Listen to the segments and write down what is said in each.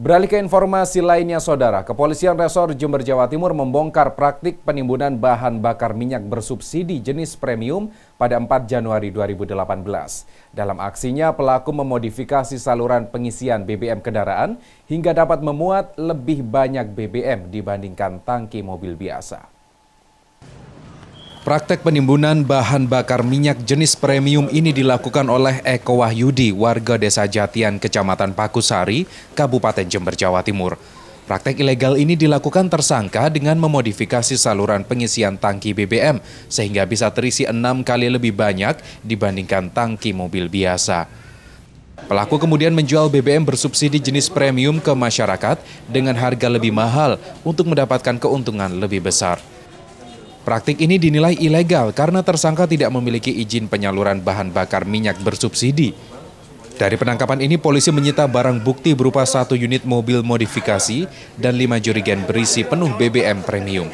Beralih ke informasi lainnya, Saudara. Kepolisian Resor Jember, Jawa Timur membongkar praktik penimbunan bahan bakar minyak bersubsidi jenis premium pada 4 Januari 2018. Dalam aksinya, pelaku memodifikasi saluran pengisian BBM kendaraan hingga dapat memuat lebih banyak BBM dibandingkan tangki mobil biasa. Praktek penimbunan bahan bakar minyak jenis premium ini dilakukan oleh Eko Wahyudi, warga desa Jatian, Kecamatan Pakusari, Kabupaten Jember, Jawa Timur. Praktek ilegal ini dilakukan tersangka dengan memodifikasi saluran pengisian tangki BBM sehingga bisa terisi enam kali lebih banyak dibandingkan tangki mobil biasa. Pelaku kemudian menjual BBM bersubsidi jenis premium ke masyarakat dengan harga lebih mahal untuk mendapatkan keuntungan lebih besar. Praktik ini dinilai ilegal karena tersangka tidak memiliki izin penyaluran bahan bakar minyak bersubsidi. Dari penangkapan ini, polisi menyita barang bukti berupa satu unit mobil modifikasi dan lima jurigen berisi penuh BBM premium.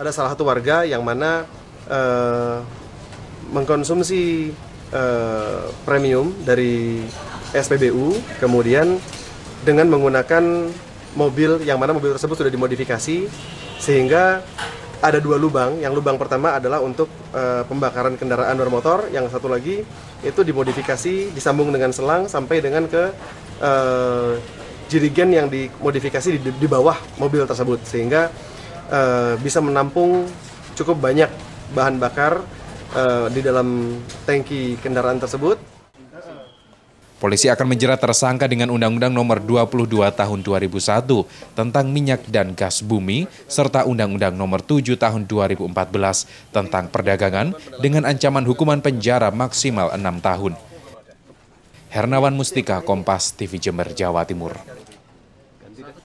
Ada salah satu warga yang mana uh, mengkonsumsi uh, premium dari SPBU, kemudian dengan menggunakan mobil yang mana mobil tersebut sudah dimodifikasi, sehingga ada dua lubang. Yang lubang pertama adalah untuk uh, pembakaran kendaraan bermotor, yang satu lagi itu dimodifikasi disambung dengan selang sampai dengan ke uh, jirigen yang dimodifikasi di, di bawah mobil tersebut sehingga uh, bisa menampung cukup banyak bahan bakar uh, di dalam tangki kendaraan tersebut. Polisi akan menjerat tersangka dengan Undang-Undang Nomor 22 Tahun 2001 tentang minyak dan gas bumi serta Undang-Undang Nomor 7 Tahun 2014 tentang perdagangan dengan ancaman hukuman penjara maksimal 6 tahun. Hernawan Mustika, Kompas TV Jember, Jawa Timur.